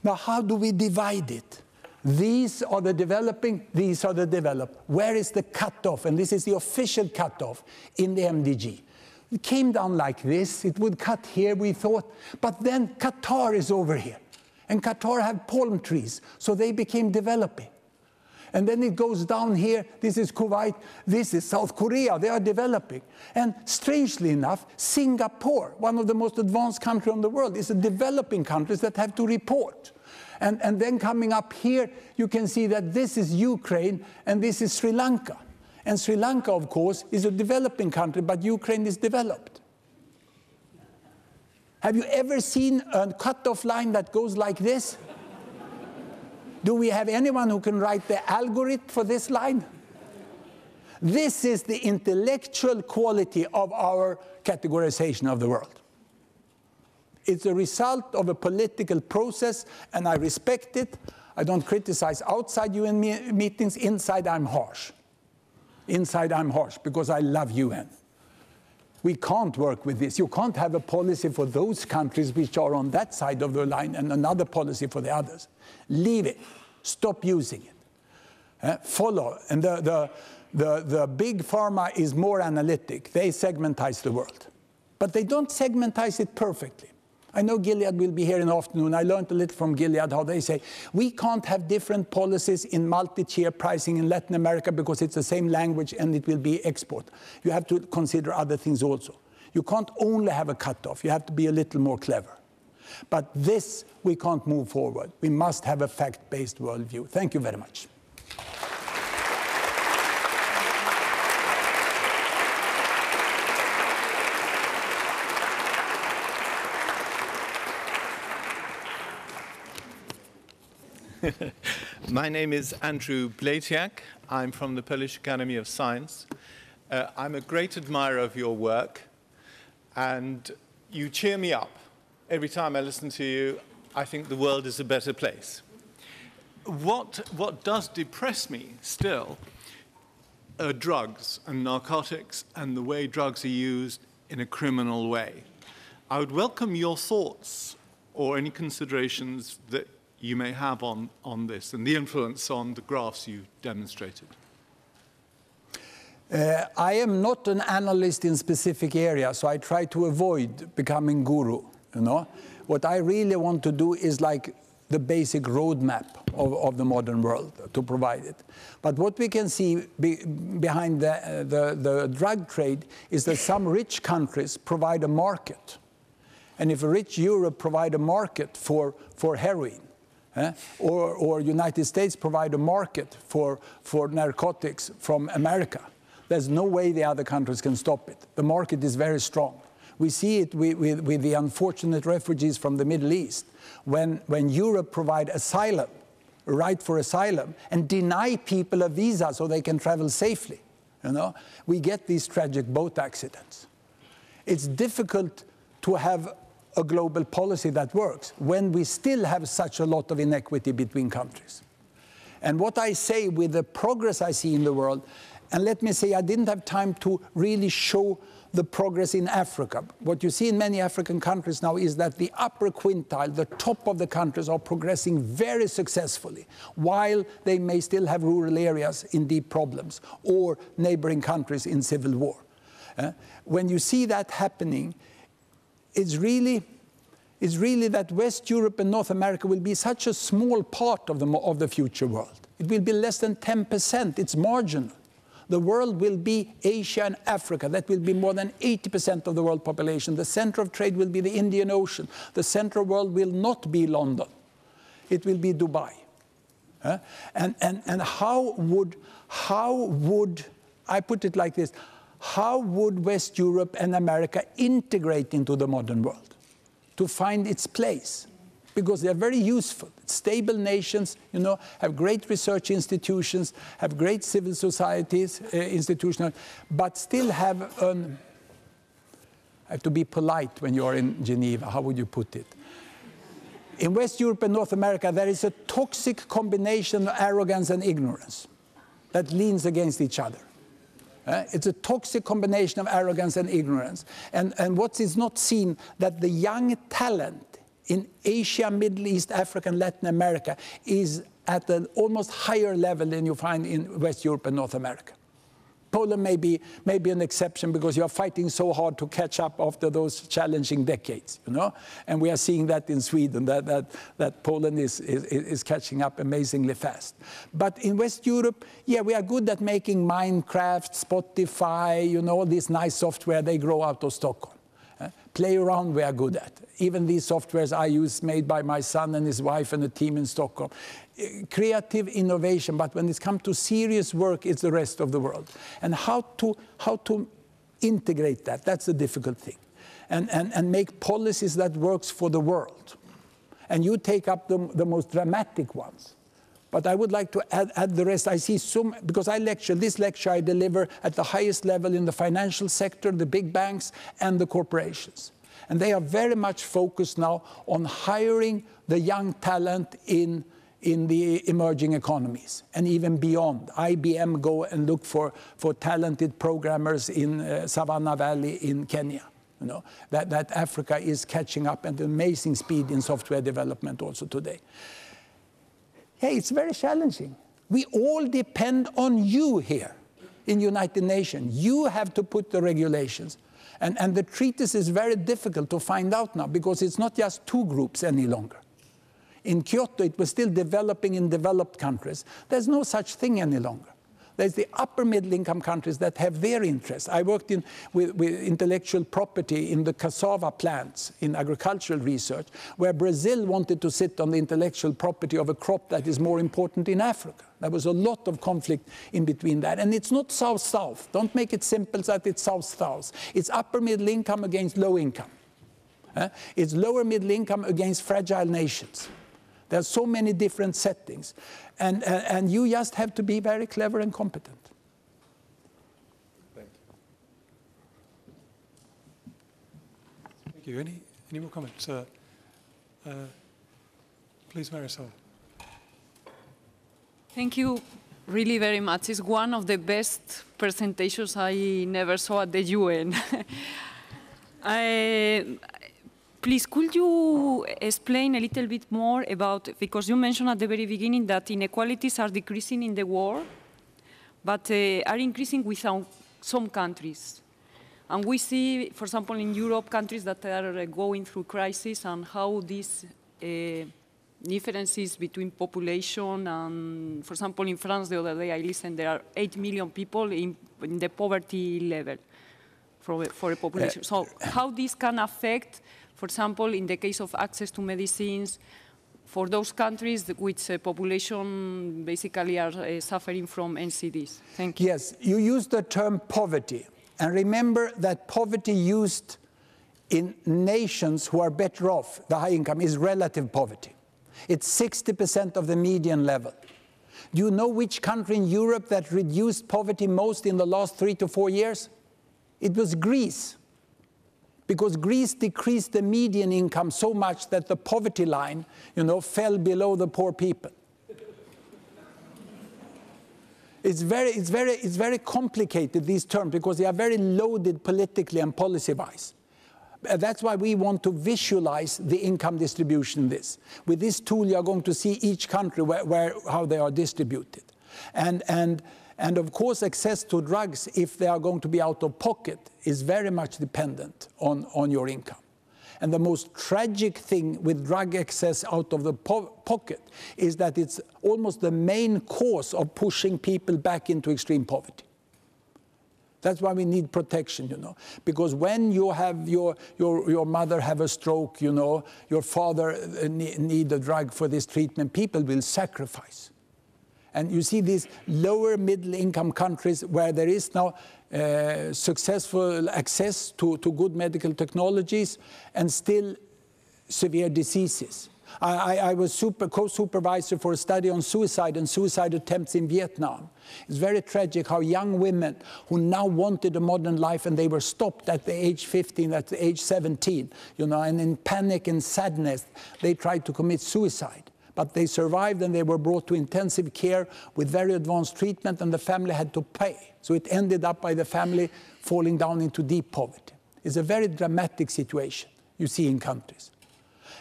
Now, how do we divide it? These are the developing, these are the developed. Where is the cutoff? And this is the official cutoff in the MDG. It came down like this. It would cut here, we thought. But then Qatar is over here. And Qatar have palm trees, so they became developing. And then it goes down here. This is Kuwait. This is South Korea. They are developing. And strangely enough, Singapore, one of the most advanced countries in the world, is a developing country that have to report. And, and then coming up here, you can see that this is Ukraine and this is Sri Lanka. And Sri Lanka, of course, is a developing country, but Ukraine is developed. Have you ever seen a cut-off line that goes like this? Do we have anyone who can write the algorithm for this line? This is the intellectual quality of our categorization of the world. It's a result of a political process, and I respect it. I don't criticize outside UN meetings. Inside, I'm harsh. Inside, I'm harsh because I love UN. We can't work with this. You can't have a policy for those countries which are on that side of the line and another policy for the others. Leave it. Stop using it. Uh, follow. And the, the, the, the big pharma is more analytic. They segmentize the world. But they don't segmentize it perfectly. I know Gilead will be here in the afternoon. I learned a little from Gilead how they say we can't have different policies in multi-tier pricing in Latin America because it's the same language and it will be export. You have to consider other things also. You can't only have a cutoff. You have to be a little more clever. But this, we can't move forward. We must have a fact-based worldview. Thank you very much. My name is Andrew Blatiak. I'm from the Polish Academy of Science. Uh, I'm a great admirer of your work, and you cheer me up. Every time I listen to you, I think the world is a better place. What, what does depress me still are drugs and narcotics and the way drugs are used in a criminal way. I would welcome your thoughts or any considerations that you may have on, on this and the influence on the graphs you demonstrated? Uh, I am not an analyst in specific areas, so I try to avoid becoming guru. You know, what I really want to do is like the basic roadmap of, of the modern world to provide it. But what we can see be, behind the, the, the drug trade is that some rich countries provide a market. And if a rich Europe provide a market for, for heroin, eh, or, or United States provide a market for, for narcotics from America, there's no way the other countries can stop it. The market is very strong. We see it with, with, with the unfortunate refugees from the Middle East. When, when Europe provide asylum, right for asylum, and deny people a visa so they can travel safely, you know, we get these tragic boat accidents. It's difficult to have a global policy that works when we still have such a lot of inequity between countries. And what I say with the progress I see in the world, and let me say I didn't have time to really show the progress in Africa. What you see in many African countries now is that the upper quintile, the top of the countries, are progressing very successfully, while they may still have rural areas in deep problems or neighboring countries in civil war. Uh, when you see that happening, it's really, it's really that West Europe and North America will be such a small part of the, of the future world. It will be less than 10%. It's marginal the world will be Asia and Africa. That will be more than 80% of the world population. The center of trade will be the Indian Ocean. The central world will not be London. It will be Dubai. And, and, and how would, how would, I put it like this, how would West Europe and America integrate into the modern world to find its place? because they're very useful. Stable nations, you know, have great research institutions, have great civil societies, uh, institutional, but still have an, I have to be polite when you're in Geneva, how would you put it? In West Europe and North America, there is a toxic combination of arrogance and ignorance that leans against each other. Uh, it's a toxic combination of arrogance and ignorance. And, and what is not seen, that the young talent in Asia, Middle East, Africa, and Latin America is at an almost higher level than you find in West Europe and North America. Poland may be, may be an exception because you are fighting so hard to catch up after those challenging decades, you know? And we are seeing that in Sweden, that, that, that Poland is, is, is catching up amazingly fast. But in West Europe, yeah, we are good at making Minecraft, Spotify, you know, all this nice software, they grow out of Stockholm. Uh, play around we are good at. Even these softwares I use made by my son and his wife and a team in Stockholm. Creative innovation, but when it's come to serious work, it's the rest of the world. And how to, how to integrate that, that's a difficult thing. And, and, and make policies that works for the world. And you take up the, the most dramatic ones. But I would like to add, add, the rest. I see some, because I lecture, this lecture I deliver at the highest level in the financial sector, the big banks, and the corporations. And they are very much focused now on hiring the young talent in, in the emerging economies and even beyond. IBM go and look for, for talented programmers in uh, Savannah Valley in Kenya. You know, that, that Africa is catching up at amazing speed in software development also today. Hey, it's very challenging. We all depend on you here in United Nations. You have to put the regulations. And, and the treatise is very difficult to find out now because it's not just two groups any longer. In Kyoto, it was still developing in developed countries. There's no such thing any longer. There's the upper middle income countries that have their interests. I worked in, with, with intellectual property in the cassava plants in agricultural research, where Brazil wanted to sit on the intellectual property of a crop that is more important in Africa. There was a lot of conflict in between that. And it's not South South. Don't make it simple that it's South South. It's upper middle income against low income. It's lower middle income against fragile nations. There are so many different settings. And, and, and you just have to be very clever and competent. Thank you. Thank you. Any, any more comments? Uh, uh, please, Marisol. Thank you really very much. It's one of the best presentations I never saw at the UN. I, Please, could you explain a little bit more about, because you mentioned at the very beginning that inequalities are decreasing in the world, but uh, are increasing with some countries. And we see, for example, in Europe, countries that are uh, going through crisis and how these uh, differences between population and, for example, in France the other day I listened, there are 8 million people in, in the poverty level for, for a population. so how this can affect for example, in the case of access to medicines, for those countries which uh, population basically are uh, suffering from NCDs? Thank you. Yes, you use the term poverty. And remember that poverty used in nations who are better off, the high income, is relative poverty. It's 60% of the median level. Do you know which country in Europe that reduced poverty most in the last three to four years? It was Greece because Greece decreased the median income so much that the poverty line, you know, fell below the poor people. It's very, it's, very, it's very complicated, these terms, because they are very loaded politically and policy-wise. Uh, that's why we want to visualize the income distribution this. With this tool, you are going to see each country where, where how they are distributed. And, and and of course, access to drugs, if they are going to be out of pocket, is very much dependent on, on your income. And the most tragic thing with drug access out of the po pocket is that it's almost the main cause of pushing people back into extreme poverty. That's why we need protection, you know. Because when you have your, your, your mother have a stroke, you know, your father uh, need a drug for this treatment, people will sacrifice. And you see these lower middle income countries where there is now uh, successful access to, to good medical technologies and still severe diseases. I, I, I was co-supervisor for a study on suicide and suicide attempts in Vietnam. It's very tragic how young women who now wanted a modern life and they were stopped at the age 15, at the age 17, you know, and in panic and sadness, they tried to commit suicide but they survived and they were brought to intensive care with very advanced treatment and the family had to pay. So it ended up by the family falling down into deep poverty. It's a very dramatic situation you see in countries.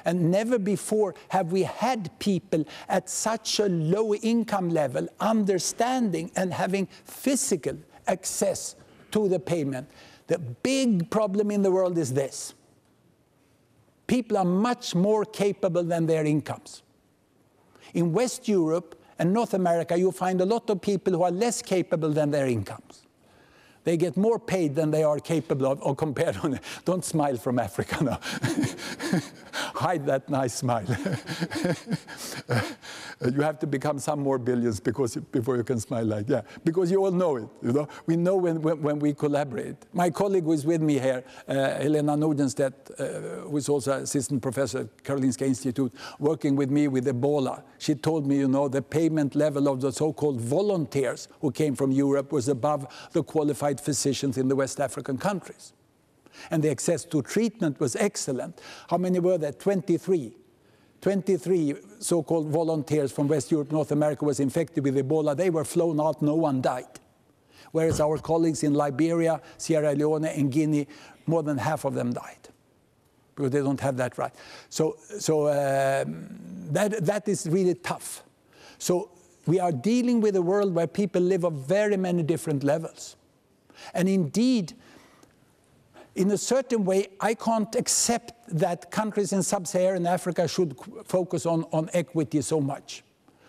And never before have we had people at such a low income level understanding and having physical access to the payment. The big problem in the world is this people are much more capable than their incomes. In West Europe and North America, you find a lot of people who are less capable than their incomes. They get more paid than they are capable of, or compared on. Don't smile from Africa now. Hide that nice smile. you have to become some more billions because before you can smile like yeah. Because you all know it. You know, we know when, when, when we collaborate. My colleague who is with me here, uh, Helena Nordenstedt, uh, who is also assistant professor at Karolinska Institute, working with me with Ebola. She told me, you know, the payment level of the so-called volunteers who came from Europe was above the qualified physicians in the West African countries. And the access to treatment was excellent. How many were there? 23. 23 so-called volunteers from West Europe, North America was infected with Ebola. They were flown out, no one died. Whereas our colleagues in Liberia, Sierra Leone, and Guinea, more than half of them died because they don't have that right. So, so um, that, that is really tough. So we are dealing with a world where people live on very many different levels. And indeed, in a certain way, I can't accept that countries in sub-Saharan Africa should focus on, on equity so much.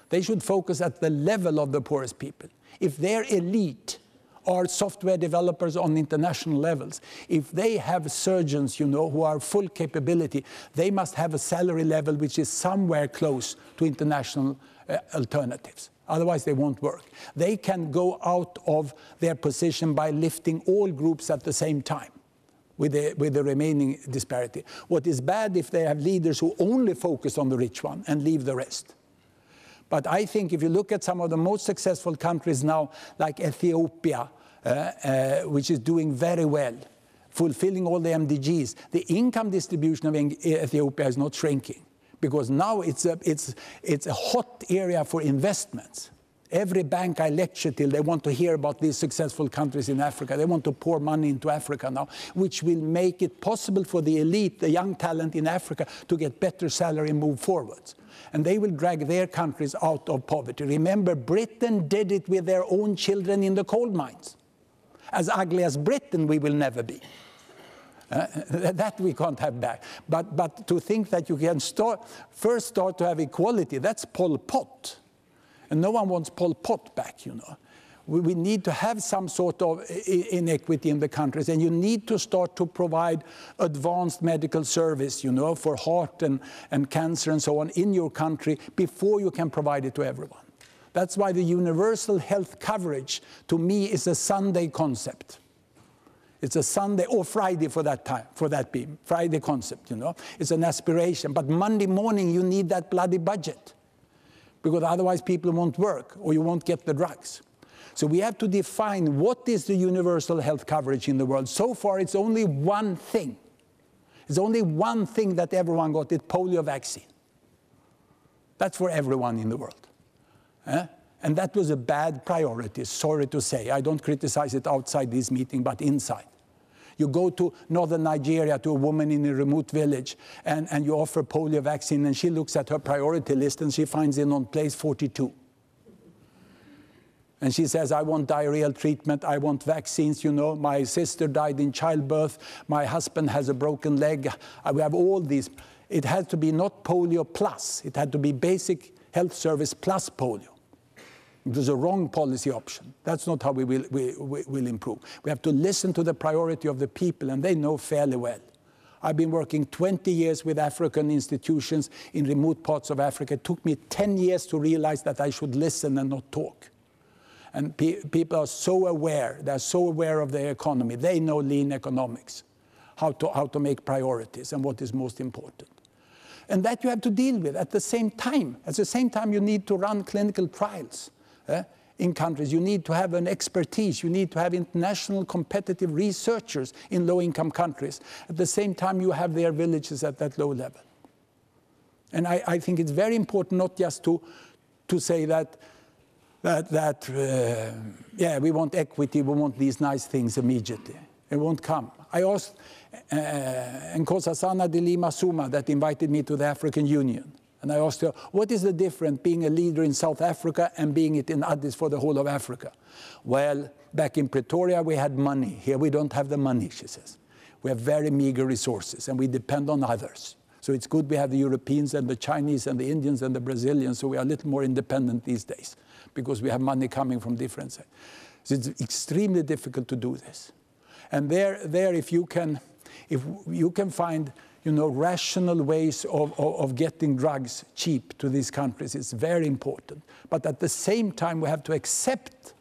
They should focus at the level of the poorest people. If their elite are software developers on international levels, if they have surgeons, you know, who are full capability, they must have a salary level which is somewhere close to international uh, alternatives. Otherwise, they won't work. They can go out of their position by lifting all groups at the same time with the, with the remaining disparity. What is bad if they have leaders who only focus on the rich one and leave the rest. But I think if you look at some of the most successful countries now, like Ethiopia, uh, uh, which is doing very well, fulfilling all the MDGs, the income distribution of Ethiopia is not shrinking because now it's a, it's, it's a hot area for investments. Every bank I lecture till, they want to hear about these successful countries in Africa. They want to pour money into Africa now, which will make it possible for the elite, the young talent in Africa, to get better salary and move forwards. And they will drag their countries out of poverty. Remember, Britain did it with their own children in the coal mines. As ugly as Britain, we will never be. Uh, that we can't have back. But, but to think that you can start, first start to have equality, that's Pol Pot. And no one wants Pol Pot back, you know. We, we need to have some sort of inequity in the countries, and you need to start to provide advanced medical service, you know, for heart and, and cancer and so on in your country before you can provide it to everyone. That's why the universal health coverage, to me, is a Sunday concept. It's a Sunday or Friday for that time, for that beam. Friday concept, you know. It's an aspiration. But Monday morning, you need that bloody budget because otherwise people won't work or you won't get the drugs. So we have to define what is the universal health coverage in the world. So far, it's only one thing. It's only one thing that everyone got, it's polio vaccine. That's for everyone in the world. Eh? And that was a bad priority, sorry to say. I don't criticize it outside this meeting, but inside. You go to northern Nigeria to a woman in a remote village and, and you offer polio vaccine, and she looks at her priority list and she finds it on place 42. And she says, I want diarrheal treatment, I want vaccines, you know. My sister died in childbirth, my husband has a broken leg. Uh, we have all these. It had to be not polio plus, it had to be basic health service plus polio. It was a wrong policy option. That's not how we will, we, we will improve. We have to listen to the priority of the people, and they know fairly well. I've been working 20 years with African institutions in remote parts of Africa. It took me 10 years to realize that I should listen and not talk. And pe people are so aware, they're so aware of their economy. They know lean economics, how to, how to make priorities and what is most important. And that you have to deal with at the same time. At the same time, you need to run clinical trials uh, in countries. You need to have an expertise. You need to have international competitive researchers in low-income countries. At the same time, you have their villages at that low level. And I, I think it's very important not just to, to say that, that, that uh, yeah, we want equity, we want these nice things immediately. It won't come. I asked uh, Nkosazana Dlamini Zuma that invited me to the African Union. And I asked her, what is the difference being a leader in South Africa and being it in Addis for the whole of Africa? Well, back in Pretoria, we had money. Here we don't have the money, she says. We have very meager resources and we depend on others. So it's good we have the Europeans and the Chinese and the Indians and the Brazilians, so we are a little more independent these days because we have money coming from different sides. So it's extremely difficult to do this. And there, there if you can, if you can find you know, rational ways of, of, of, getting drugs cheap to these countries is very important. But at the same time, we have to accept,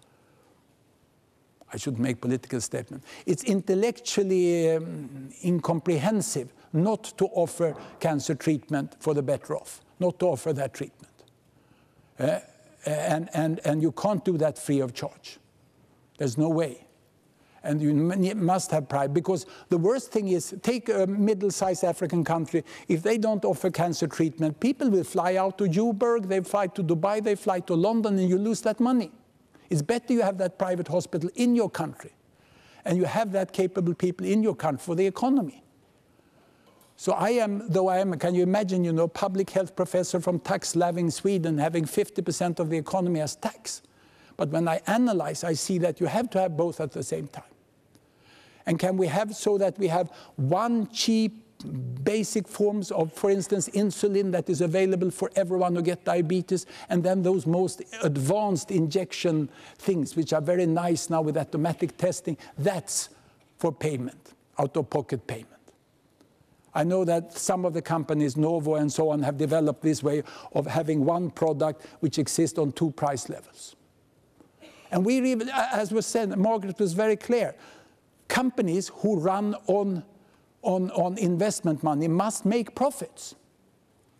I should make political statement, it's intellectually um, incomprehensive not to offer cancer treatment for the better off, not to offer that treatment. Uh, and, and, and you can't do that free of charge. There's no way and you must have pride because the worst thing is take a middle-sized African country. If they don't offer cancer treatment, people will fly out to Joburg, they fly to Dubai, they fly to London, and you lose that money. It's better you have that private hospital in your country, and you have that capable people in your country for the economy. So I am, though I am, can you imagine, you know, public health professor from tax-loving Sweden having 50% of the economy as tax? But when I analyze, I see that you have to have both at the same time. And can we have so that we have one cheap basic forms of, for instance, insulin that is available for everyone who get diabetes, and then those most advanced injection things, which are very nice now with automatic testing, that's for payment, out-of-pocket payment. I know that some of the companies, Novo and so on, have developed this way of having one product which exists on two price levels. And we, as was said, Margaret was very clear. Companies who run on, on, on investment money must make profits.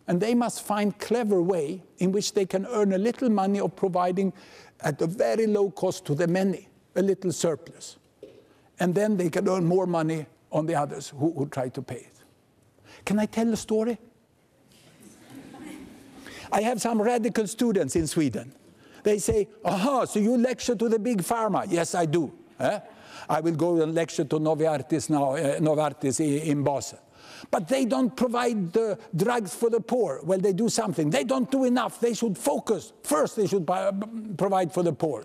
And they must find clever way in which they can earn a little money of providing at a very low cost to the many, a little surplus. And then they can earn more money on the others who, who try to pay it. Can I tell a story? I have some radical students in Sweden They say, aha, so you lecture to the big pharma. Yes, I do. Eh? I will go and lecture to Novartis now, uh, Novartis in Basel. But they don't provide the drugs for the poor. Well, they do something. They don't do enough. They should focus. First, they should provide for the poor.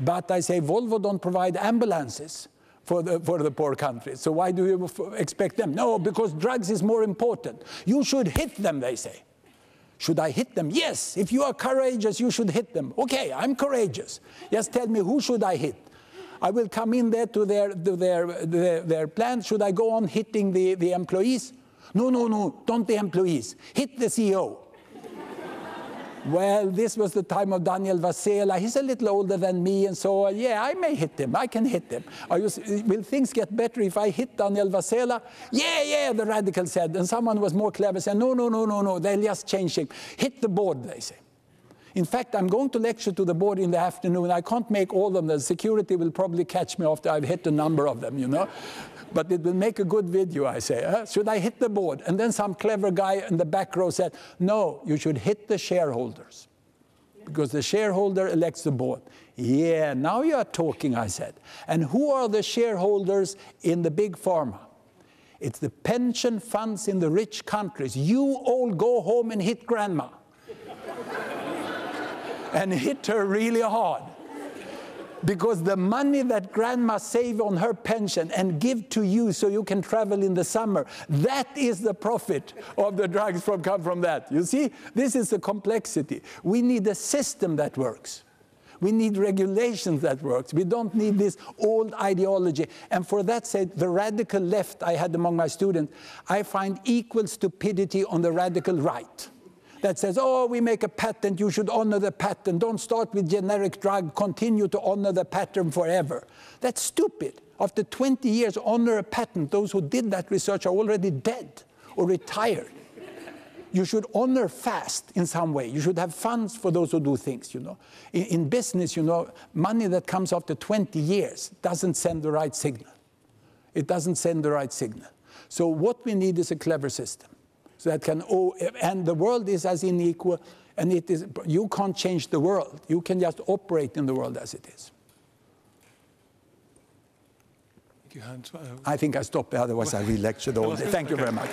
But I say Volvo don't provide ambulances for the, for the poor countries. So why do you expect them? No, because drugs is more important. You should hit them, they say. Should I hit them? Yes. If you are courageous, you should hit them. Okay, I'm courageous. Just tell me who should I hit? I will come in there to their, to their, their, their plant. Should I go on hitting the, the employees? No, no, no, don't the employees. Hit the CEO. Well, this was the time of Daniel Vasella. He's a little older than me, and so, yeah, I may hit him. I can hit him. Will things get better if I hit Daniel Vasella? Yeah, yeah, the radical said. And someone was more clever, said, no, no, no, no, no, they'll just change him. Hit the board, they say. In fact, I'm going to lecture to the board in the afternoon. I can't make all of them. The security will probably catch me after I've hit a number of them, you know. but it will make a good video, I say. Huh? Should I hit the board? And then some clever guy in the back row said, no, you should hit the shareholders. Because the shareholder elects the board. Yeah, now you are talking, I said. And who are the shareholders in the big pharma? It's the pension funds in the rich countries. You all go home and hit grandma and hit her really hard. Because the money that grandma save on her pension and give to you so you can travel in the summer, that is the profit of the drugs from come from that. You see, this is the complexity. We need a system that works. We need regulations that works. We don't need this old ideology. And for that sake, the radical left I had among my students, I find equal stupidity on the radical right that says, oh, we make a patent, you should honor the patent. Don't start with generic drug, continue to honor the patent forever. That's stupid. After 20 years, honor a patent. Those who did that research are already dead or retired. You should honor fast in some way. You should have funds for those who do things, you know. In, in business, you know, money that comes after 20 years doesn't send the right signal. It doesn't send the right signal. So what we need is a clever system that can oh, and the world is as unequal and it is you can't change the world you can just operate in the world as it is Thank you, Hans. Uh, I think I stop otherwise I will lecture all day. Thank you very much.